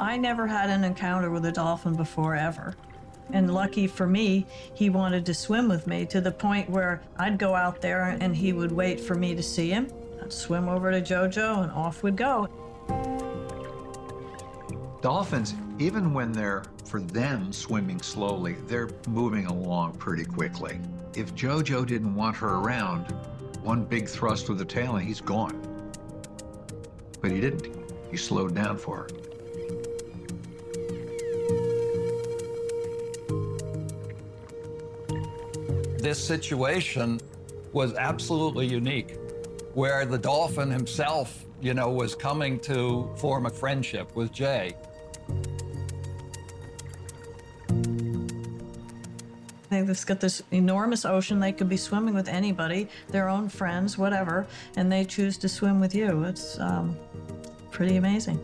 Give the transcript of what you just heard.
I never had an encounter with a dolphin before, ever. And lucky for me, he wanted to swim with me to the point where I'd go out there and he would wait for me to see him. I'd swim over to JoJo and off we'd go. Dolphins, even when they're, for them, swimming slowly, they're moving along pretty quickly. If JoJo didn't want her around, one big thrust with the tail and he's gone. But he didn't. He slowed down for her. This situation was absolutely unique, where the dolphin himself, you know, was coming to form a friendship with Jay. They've got this enormous ocean. They could be swimming with anybody, their own friends, whatever, and they choose to swim with you. It's um, pretty amazing.